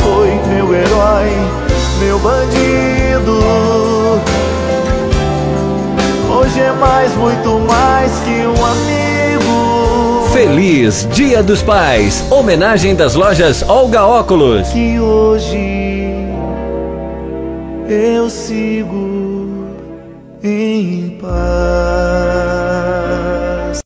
foi meu herói, meu bandido. Hoje é mais, muito mais que um amigo. Feliz Dia dos Pais. Homenagem das lojas Olga Óculos. Que hoje eu sigo em paz.